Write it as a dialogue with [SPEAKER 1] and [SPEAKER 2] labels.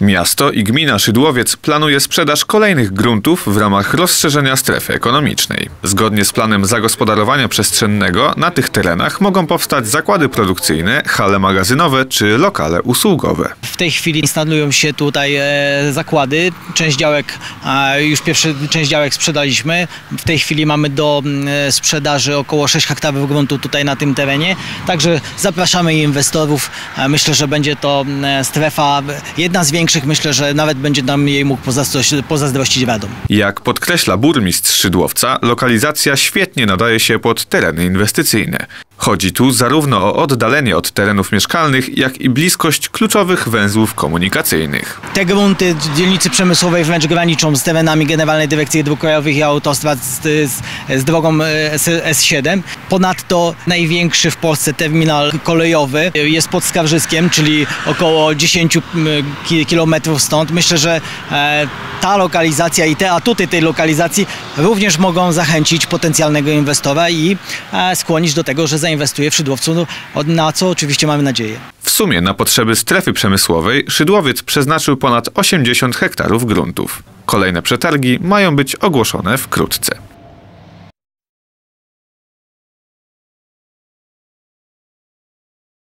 [SPEAKER 1] Miasto i gmina Szydłowiec planuje sprzedaż kolejnych gruntów w ramach rozszerzenia strefy ekonomicznej. Zgodnie z planem zagospodarowania przestrzennego na tych terenach mogą powstać zakłady produkcyjne, hale magazynowe czy lokale usługowe.
[SPEAKER 2] W tej chwili instalują się tutaj e, zakłady. Część działek, już pierwszy część działek sprzedaliśmy. W tej chwili mamy do e, sprzedaży około 6 hektarów gruntu tutaj na tym terenie. Także zapraszamy inwestorów. E, Myślę, że będzie to mm, strefa jedna z większych. Myślę, że nawet będzie nam jej mógł pozazdrościć, Radom.
[SPEAKER 1] Jak podkreśla burmistrz Szydłowca, lokalizacja świetnie nadaje się pod tereny inwestycyjne. Chodzi tu zarówno o oddalenie od terenów mieszkalnych, jak i bliskość kluczowych węzłów komunikacyjnych.
[SPEAKER 2] Te grunty dzielnicy przemysłowej wręcz graniczą z terenami Generalnej Dyrekcji Dróg Krajowych i Autostrad z, z, z drogą e, S, S7. Ponadto największy w Polsce terminal kolejowy jest pod Skarżyskiem, czyli około 10 ki- kilometrów stąd. Myślę, że e, ta lokalizacja i te atuty tej lokalizacji również mogą zachęcić potencjalnego inwestora i e, skłonić do tego, że zainwestuje w Szydłowcu, no, na co oczywiście mamy nadzieję.
[SPEAKER 1] W sumie na potrzeby strefy przemysłowej Szydłowiec przeznaczył ponad 80 hektarów gruntów. Kolejne przetargi mają być ogłoszone wkrótce.